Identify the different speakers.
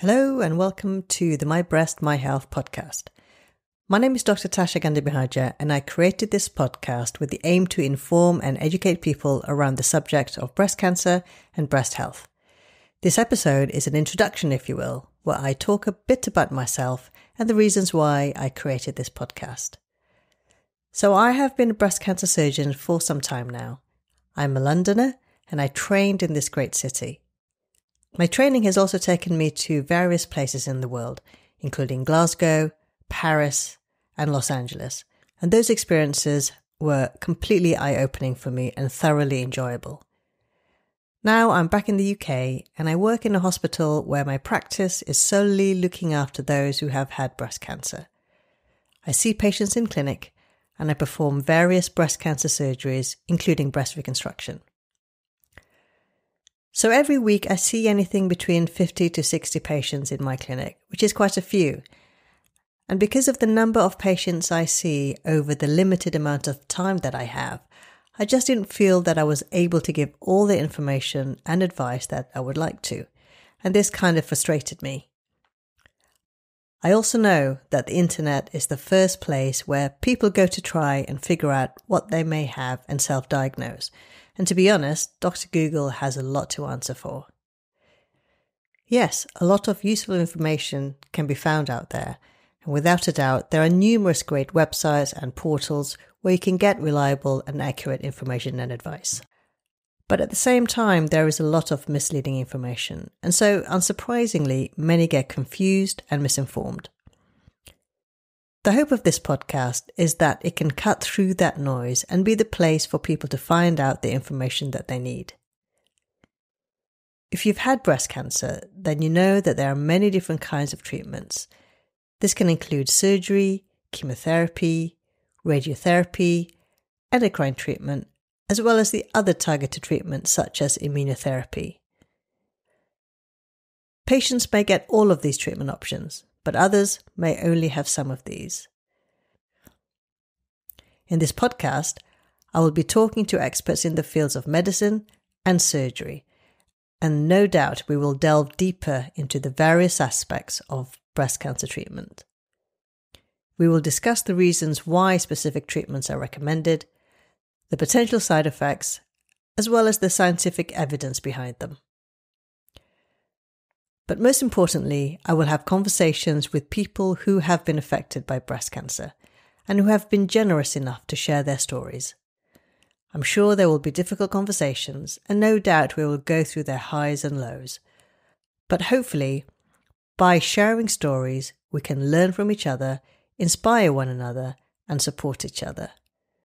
Speaker 1: Hello and welcome to the My Breast, My Health podcast. My name is Dr. Tasha Gandhi and I created this podcast with the aim to inform and educate people around the subject of breast cancer and breast health. This episode is an introduction, if you will, where I talk a bit about myself and the reasons why I created this podcast. So I have been a breast cancer surgeon for some time now. I'm a Londoner and I trained in this great city. My training has also taken me to various places in the world, including Glasgow, Paris, and Los Angeles, and those experiences were completely eye opening for me and thoroughly enjoyable. Now I'm back in the UK and I work in a hospital where my practice is solely looking after those who have had breast cancer. I see patients in clinic and I perform various breast cancer surgeries, including breast reconstruction. So every week I see anything between 50 to 60 patients in my clinic, which is quite a few. And because of the number of patients I see over the limited amount of time that I have, I just didn't feel that I was able to give all the information and advice that I would like to. And this kind of frustrated me. I also know that the internet is the first place where people go to try and figure out what they may have and self diagnose. And to be honest, Dr. Google has a lot to answer for. Yes, a lot of useful information can be found out there. And without a doubt, there are numerous great websites and portals where you can get reliable and accurate information and advice. But at the same time, there is a lot of misleading information, and so unsurprisingly, many get confused and misinformed. The hope of this podcast is that it can cut through that noise and be the place for people to find out the information that they need. If you've had breast cancer, then you know that there are many different kinds of treatments. This can include surgery, chemotherapy, radiotherapy, endocrine treatment, as well as the other targeted treatments such as immunotherapy. Patients may get all of these treatment options, but others may only have some of these. In this podcast, I will be talking to experts in the fields of medicine and surgery, and no doubt we will delve deeper into the various aspects of breast cancer treatment. We will discuss the reasons why specific treatments are recommended, the potential side effects, as well as the scientific evidence behind them. But most importantly, I will have conversations with people who have been affected by breast cancer and who have been generous enough to share their stories. I'm sure there will be difficult conversations, and no doubt we will go through their highs and lows. But hopefully, by sharing stories, we can learn from each other, inspire one another, and support each other.